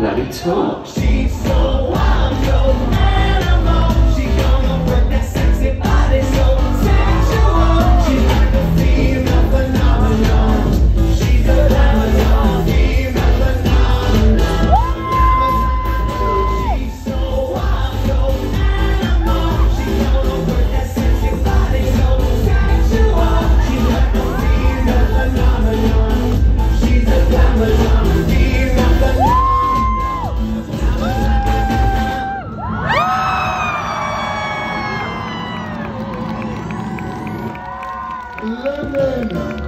Let it go. Amém.